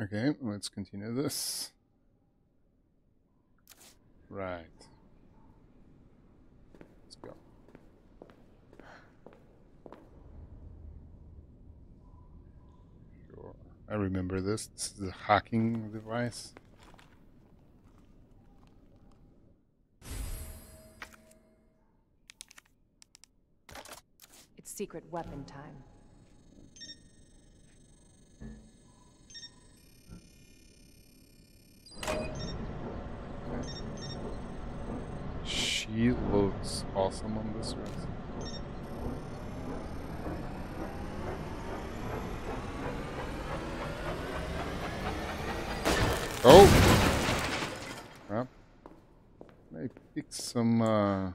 Okay, let's continue this. Right. Let's go. Sure. I remember this. This is the hacking device. It's secret weapon time. She looks awesome on this dress. Oh! Crap. Can I pick some uh,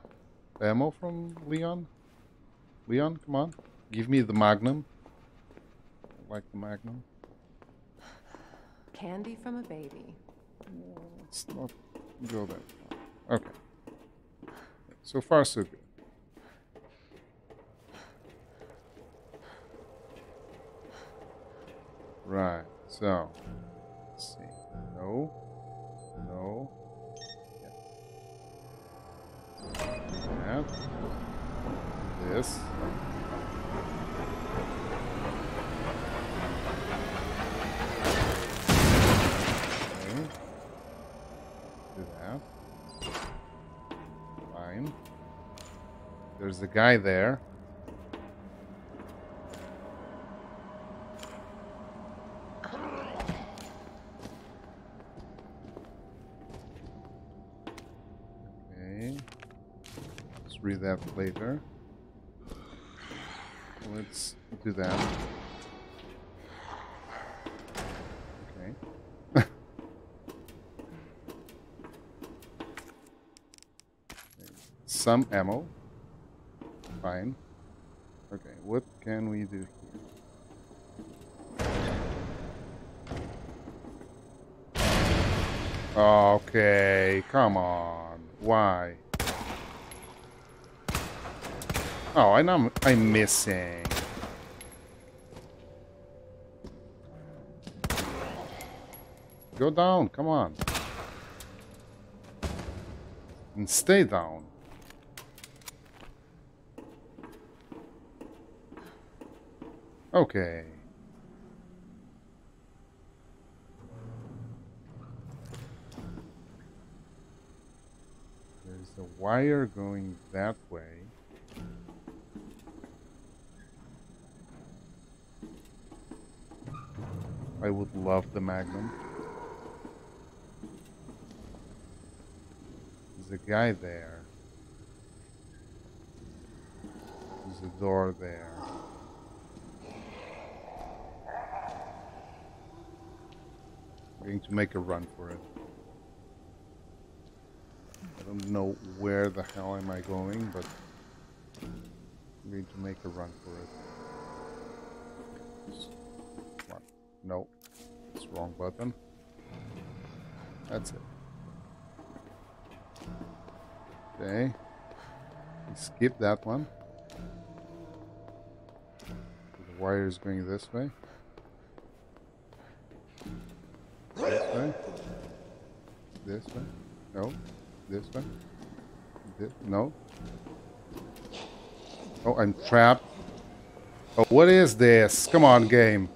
ammo from Leon? Leon, come on. Give me the Magnum. I like the Magnum. Candy from a baby. Let's not go far. Okay. So far, so good. Right. So, let's see. No. No. Yeah. That. This. There's a guy there. Okay. Let's read that later. Let's do that. Okay. Some ammo. Fine. Okay, what can we do here? Okay, come on. Why? Oh, I'm I'm missing. Go down, come on. And stay down. Okay. There's a wire going that way. I would love the Magnum. There's a guy there. There's a door there. Going to make a run for it. I don't know where the hell am I going, but I'm going to make a run for it. No. It's wrong button. That's it. Okay. Skip that one. The wire is going this way. This way. No. This way. This. No. Oh, I'm trapped. Oh, what is this? Come on, game.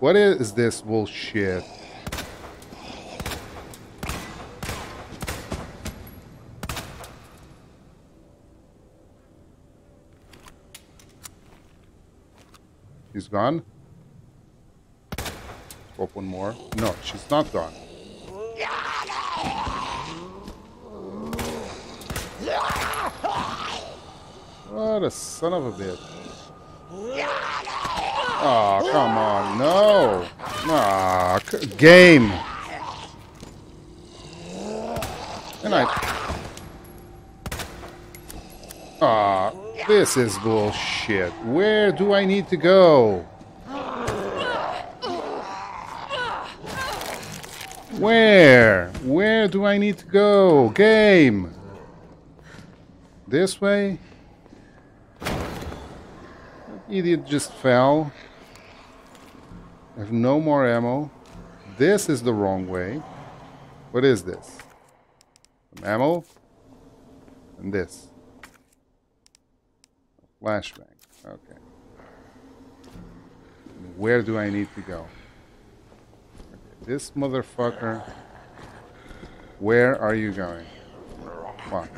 What is this bullshit? She's gone? Open more. No, she's not gone. What a son of a bitch. Oh, come on. No. Ah, game. And I... Ah, this is bullshit. Where do I need to go? Where? Where do I need to go? Game. This way? Idiot just fell. I have no more ammo. this is the wrong way. What is this? Some ammo. And this. Flashbang. Okay. Where do I need to go? This motherfucker. Where are you going? Fuck.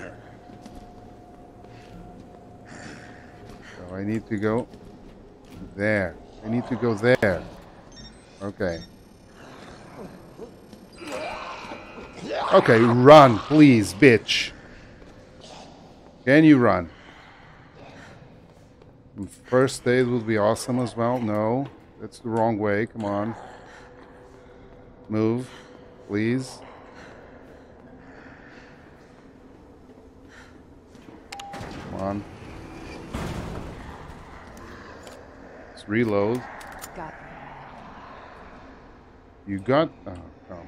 So I need to go there. I need to go there. Okay. Okay, run, please, bitch. Can you run? First aid would be awesome as well. No, that's the wrong way. Come on. Move, please. Come on. Let's reload. Got You got. Oh, come on.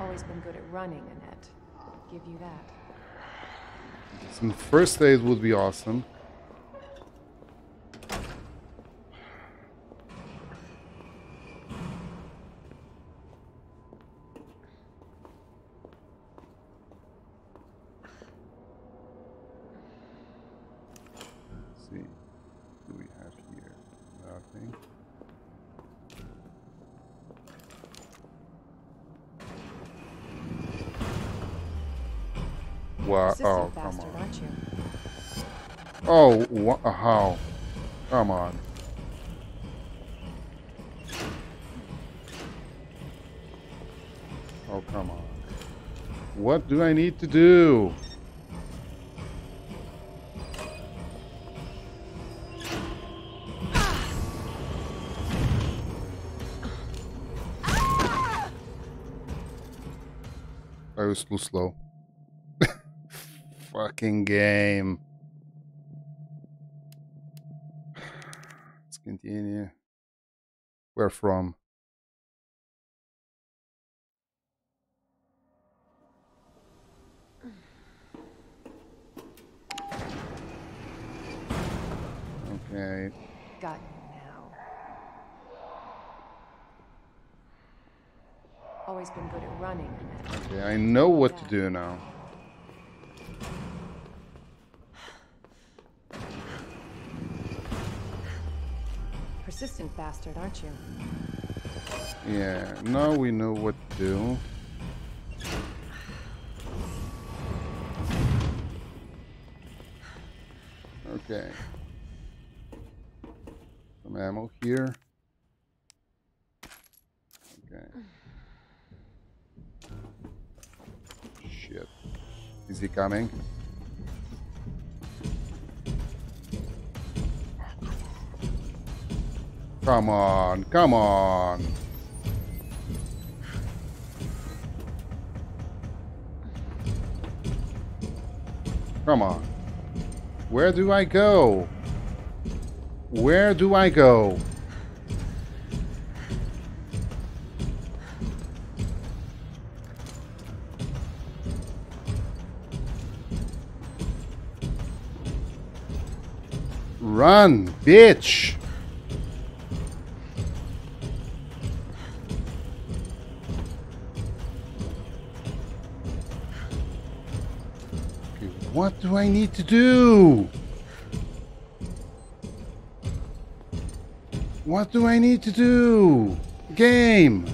always been good at running, Annette. Give you that. Some first aid would be awesome. Let's see. What do we have here? Nothing. Wow. Oh, come on. Oh, how? Come on. Oh, come on. What do I need to do? I was too slow. Fucking game. Let's continue. Where from? Okay. Got you now. Always been good at running, Okay, I know what to do now. Persistent bastard, aren't you? Yeah, now we know what to do. Okay. Some ammo here. Okay. Shit. Is he coming? Come on, come on. Come on. Where do I go? Where do I go? Run, bitch! Do I need to do? What do I need to do? Game!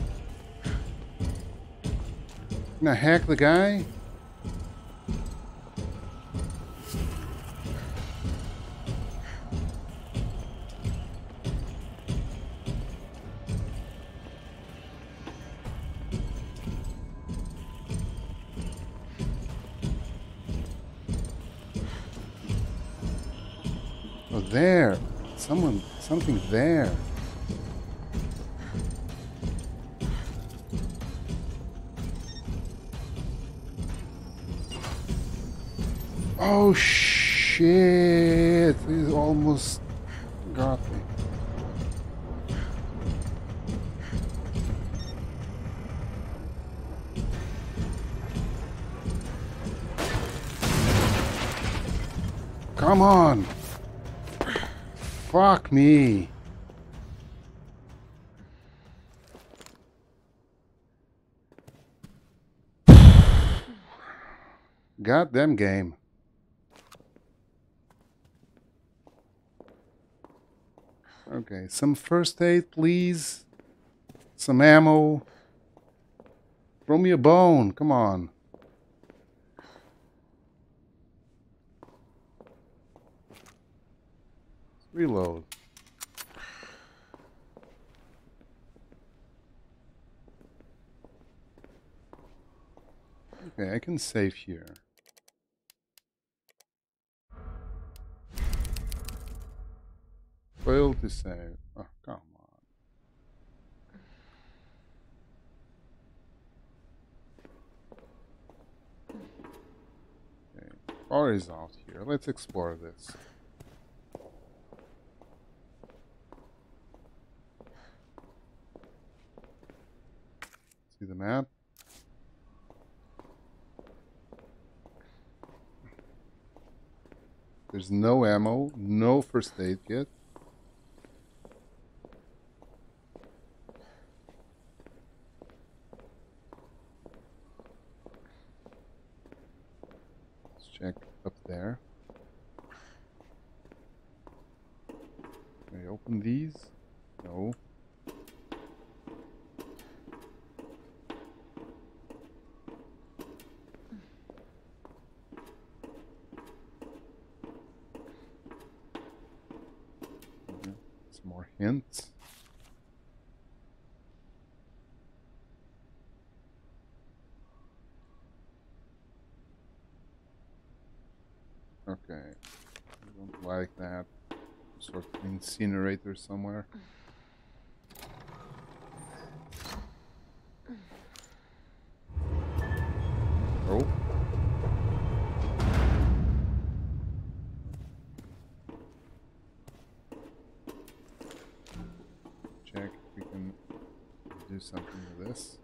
Gonna hack the guy? Something there. Oh shit! He almost got me. Come on! Fuck me. Got them game. Okay, some first aid, please. Some ammo. Throw me a bone, come on. Reload. Okay, I can save here. Fail to save. Oh, come on. Okay, car is out here. Let's explore this. Map? There's no ammo, no first aid kit. Let's check up there. Can I open these? No. Hints. Okay. I don't like that. Sort of incinerator somewhere. Oh. Check if we can do something with this.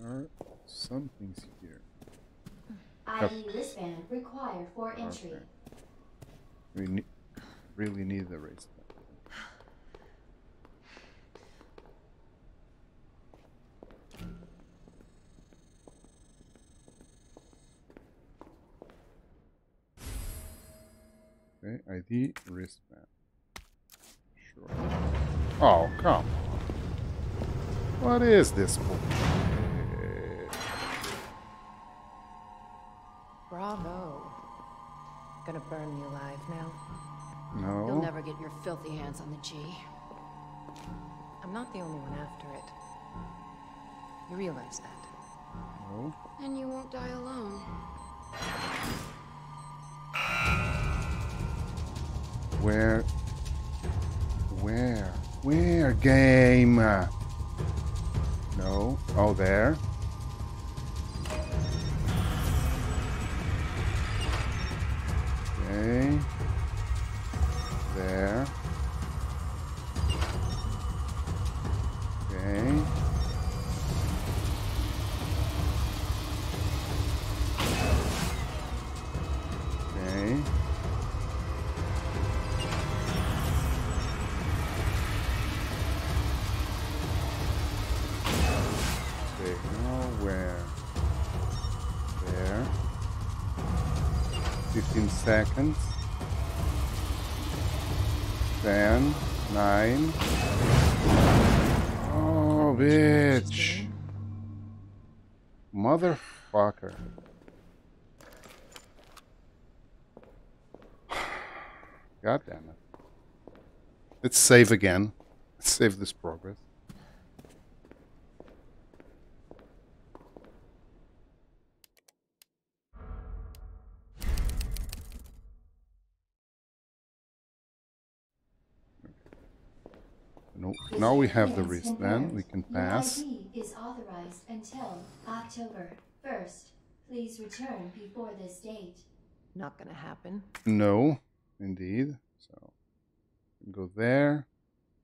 There are some things here. ID wristband required for entry. Okay. We ne- really need the race. Okay, ID wristband. Sure. Oh, come on. What is this bullshit? Bravo. Gonna burn me alive now. No. You'll never get your filthy hands on the G. I'm not the only one after it. You realize that? No. And you won't die alone. Where? Where? Where? Game? No. Oh, there. Seconds. 10, 9. Oh, bitch. Motherfucker. God damn it. Let's save again. Let's save this progress. No, now we have the wristband. We can pass. Your ID is authorized until October 1st. Please return before this date. Not gonna happen. No, indeed. So go there.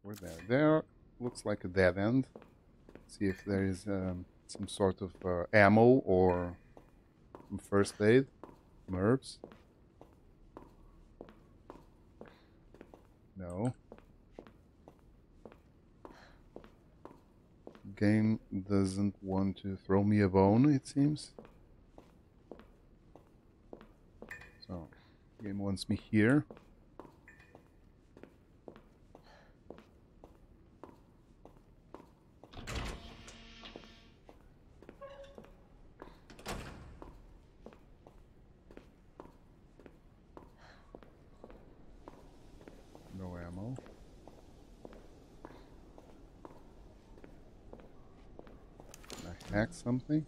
We're there. There looks like a dead end. See if there is um, some sort of uh, ammo or some first aid, herbs. No. Game doesn't want to throw me a bone, it seems. So, game wants me here. No ammo. Can I hack something?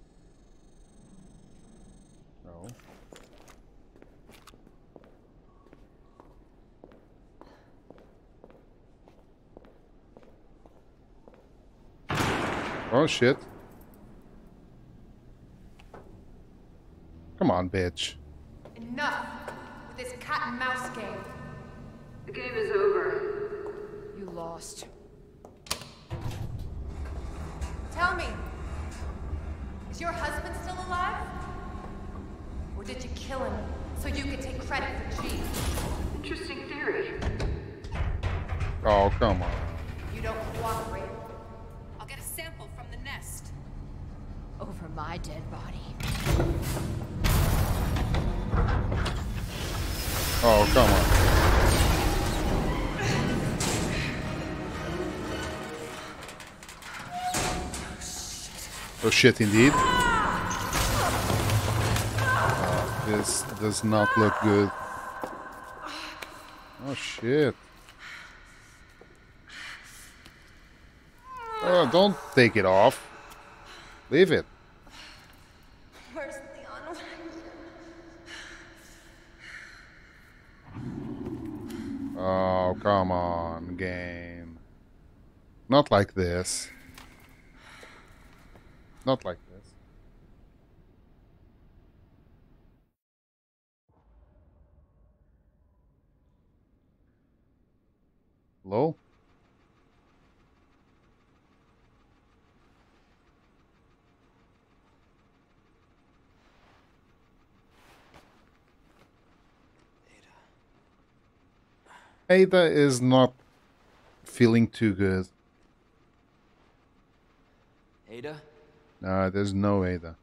No. Oh shit. Come on, bitch. Enough with this cat and mouse game. The game is over. You lost. Tell me, is your husband still alive? Or did you kill him so you could take credit for G? Interesting theory. Oh, come on. You don't cooperate. I'll get a sample from the nest. Over my dead body. Oh, come on. Shit, indeed. This does not look good. Oh shit. Oh, don't take it off. Leave it. Oh, come on, game. Not like this. Not like this. Hello? Ada is not feeling too good. Ada? No, there's no Ada.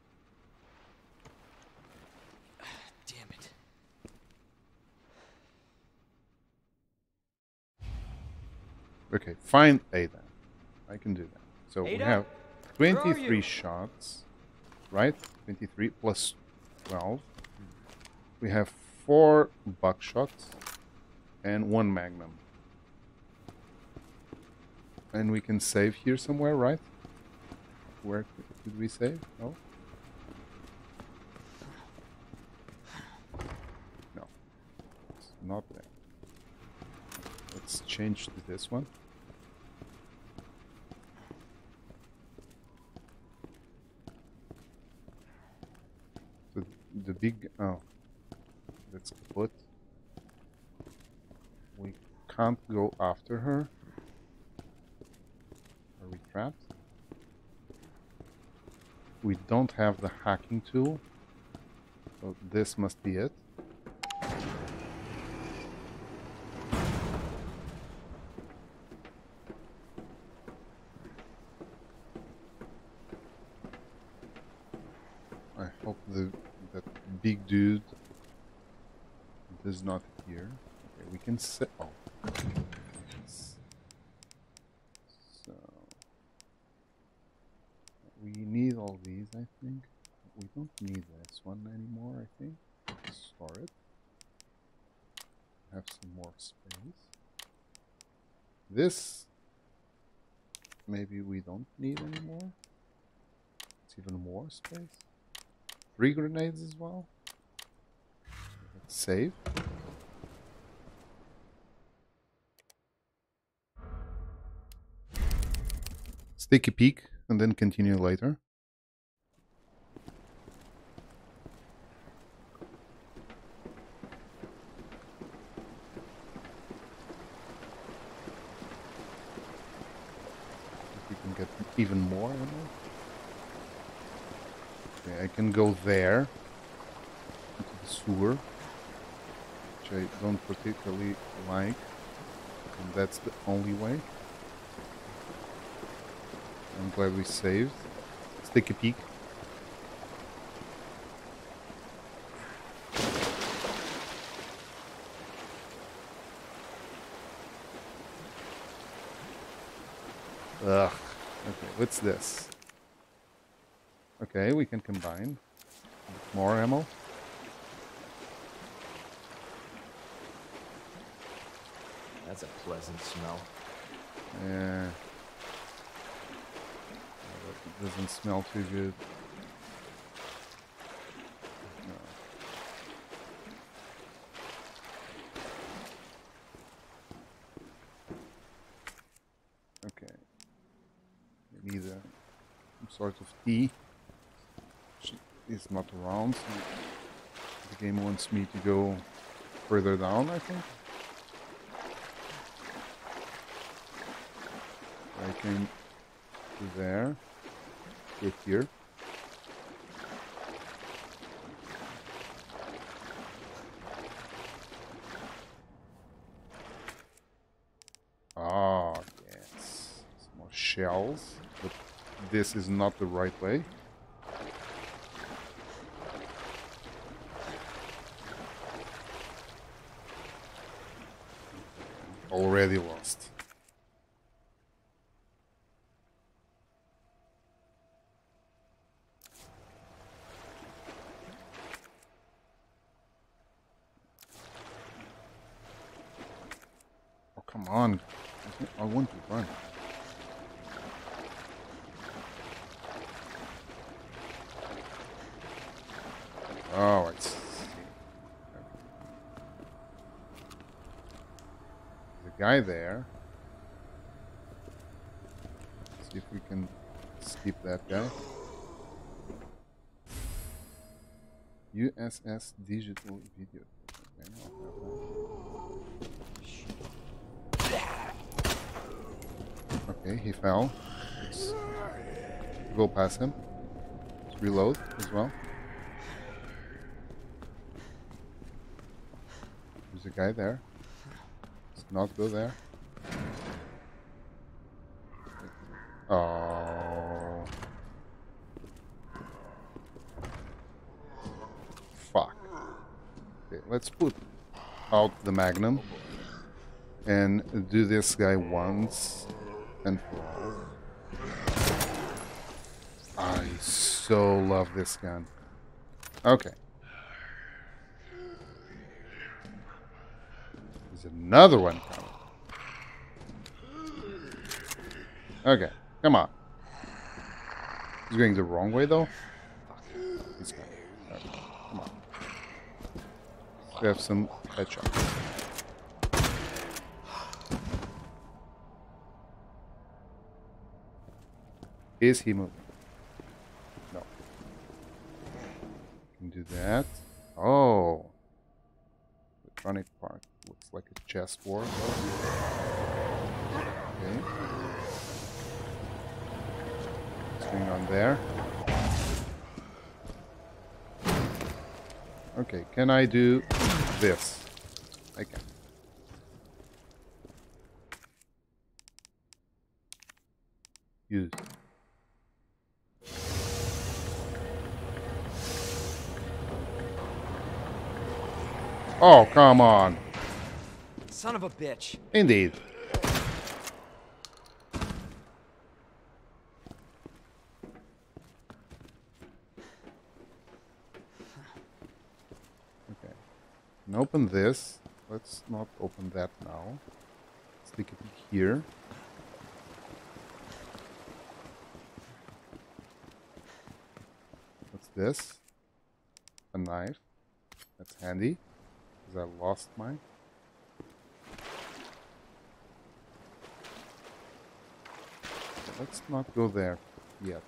Damn it. Okay, find Ada. I can do that. So we have 23 shots, right? 23 plus 12. We have four buckshots and one magnum. And we can save here somewhere, right? Where did we save? No? No. It's not there. Let's change to this one. The, the big... Oh. Let's put... We can't go after her. Are we trapped? We don't have the hacking tool. So this must be it. I hope the that big dude does not appear. Okay, we can set. Oh. Yes. So we need all these, I think. We don't need this one anymore, I think. Store it. Have some more space. This maybe we don't need anymore. It's even more space. Three grenades as well. Let's save. Let's a peek and then continue later. even more ammo. Okay, I can go there. Into the sewer. Which I don't particularly like. And that's the only way. I'm glad we saved. Let's take a peek. What's this? Okay, we can combine. More ammo. That's a pleasant smell. Yeah. It doesn't smell too good. key. It's not around. So the game wants me to go further down, I think. I can to there. Get here. this is not the right way. Already lost. guy there. Let's see if we can skip that guy. USS Digital Video. Okay, okay he fell. Let's go past him. Let's reload as well. There's a guy there not go there? Oh. Fuck. Okay, let's put out the Magnum and do this guy once and for all. I so love this gun. Okay. Another one coming. Okay, come on. He's going the wrong way, though. He's. Right, come on. We have some headshots. Is he moving? No. Can do that. Oh. Electronic part. Like a chest war. Okay. What's going on there? Okay, can I do this? I can. Use. Oh, come on. Son of a bitch. Indeed. Okay. And open this. Let's not open that now. Stick it here. What's this? A knife. That's handy. Because I lost mine. Let's not go there yet.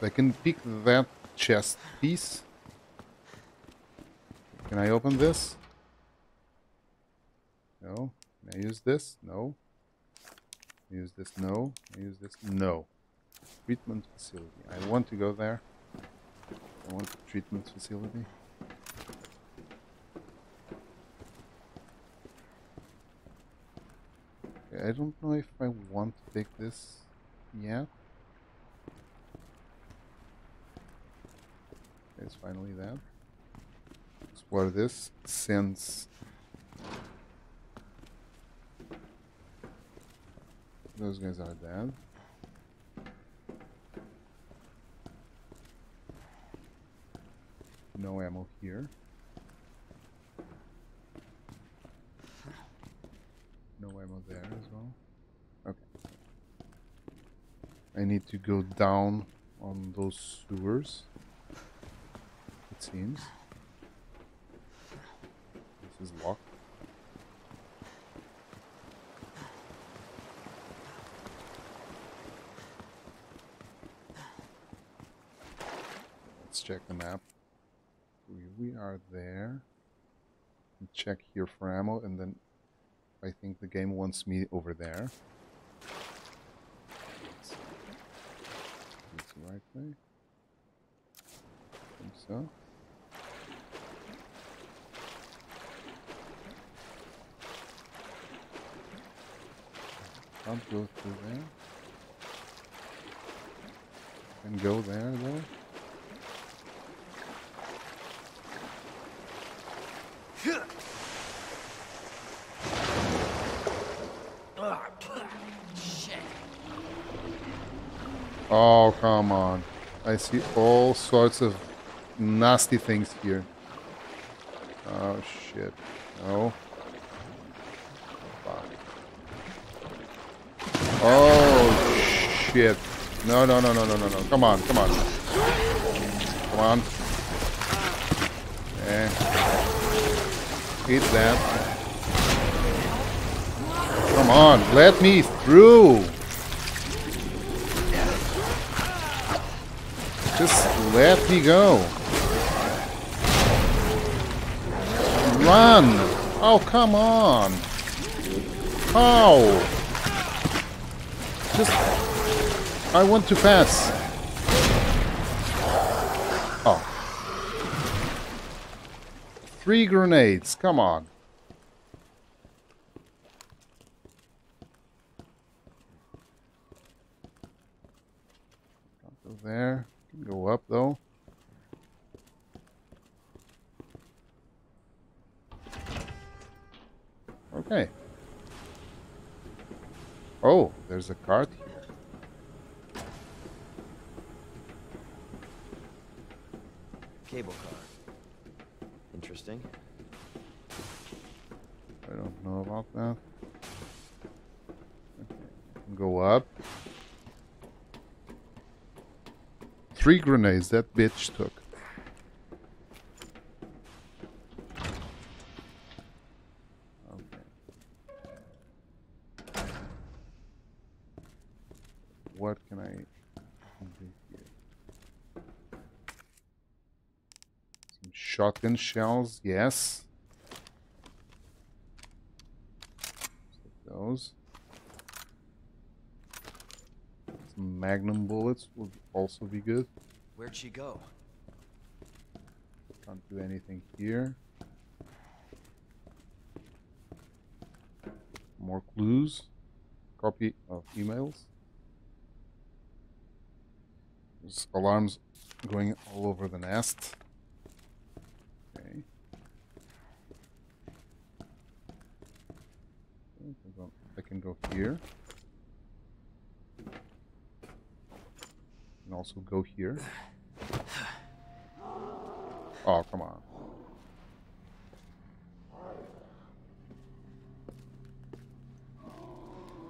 I can pick that chest piece. Can I open this? No. Can I use this? No. Use this? No. Use this? No. Treatment facility. I want to go there. I want treatment facility. I don't know if I want to take this yet. It's finally that. Explore this since those guys are dead. No ammo here. No ammo there as well. Okay. I need to go down on those sewers. It seems. This is locked. Let's check the map. We, we are there. Check here for ammo and then I think the game wants me over there. Is this the right way? think so. Can't go through there. Can go there though. Oh, come on. I see all sorts of nasty things here. Oh, shit. No. Oh, shit. No, no, no, no, no, no, no. Come on, come on. Come on. Eh. Eat that. Come on, let me through. Just let me go. Run! Oh, come on. How? Just... I want to pass. Oh. Three grenades, come on. There. Go up though. Okay. Oh, there's a cart here. Cable car. Interesting. I don't know about that. Okay. Go up. Three grenades that bitch took. Okay. What can I do here? Some shotgun shells, yes. Take those. Some magnum bullets would also be good. Where'd she go? Can't do anything here. More clues. Copy of emails. There's alarms going all over the nest. Okay. I can go- I can go here. And also go here. Oh, come on.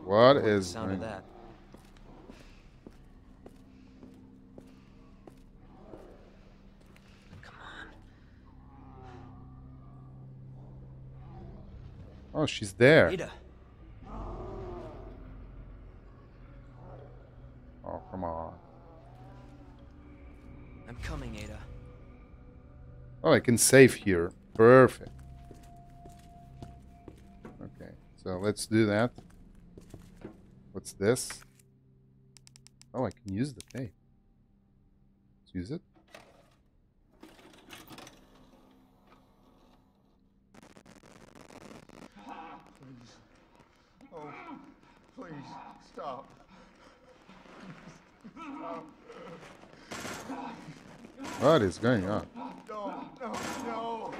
What What the is sound of that? Come on. Oh, she's there. Ada. Oh, come on. I'm coming, Ada. Oh, I can save here. Perfect. Okay, so let's do that. What's this? Oh, I can use the tape. Let's use it. What is going on? No, no, no.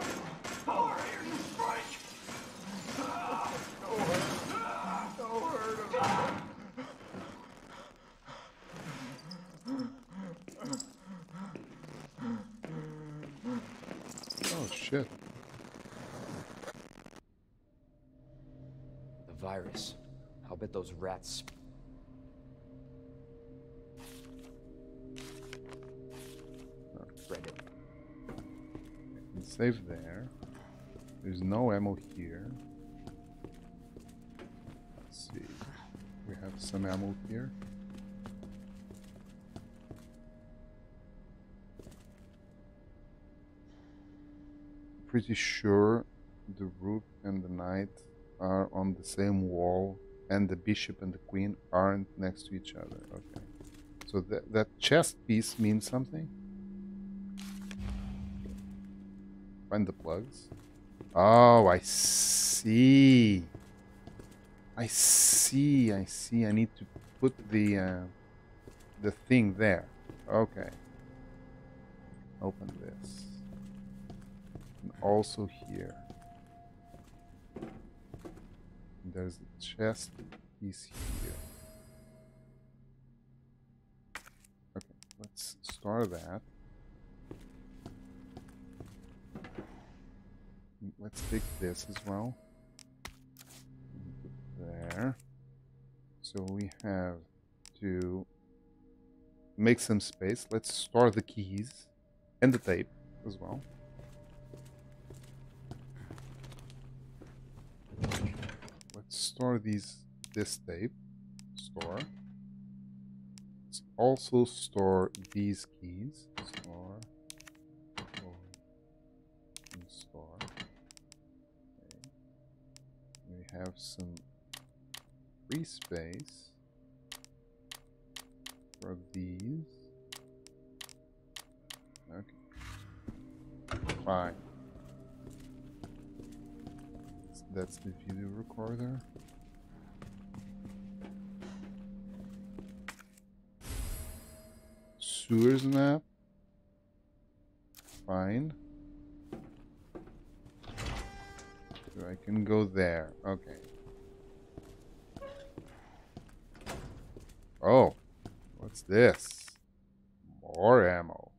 Oh shit. The virus. I'll bet those rats. Save there. There's no ammo here. Let's see. We have some ammo here. Pretty sure the rook and the knight are on the same wall and the bishop and the queen aren't next to each other. Okay. So that that chess piece means something? Find the plugs. Oh, I see. I see. I see. I need to put the uh, the thing there. Okay. Open this. And also here. There's the chess piece here. Okay, let's start that. Let's take this as well. There. So we have to make some space. Let's store the keys and the tape as well. Let's store these this tape. Store. Let's also store these keys. Store. Have some free space for these. Okay. Fine. That's the video recorder. Sewers map. Fine. So I can go there. Okay. Oh, what's this? More ammo.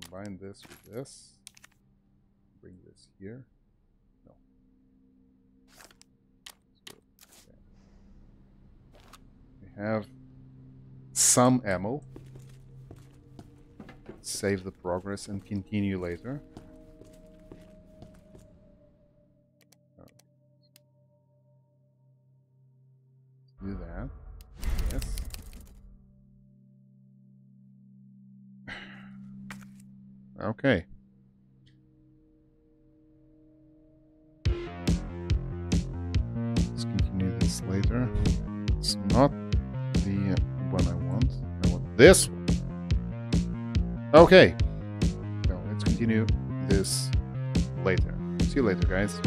Combine this with this. Bring this here. No. We have some ammo. Save the progress and continue later. Do that. Yes. Okay. Let's continue this later. It's not the one I want. I want this one. Okay. So let's continue this later. See you later, guys.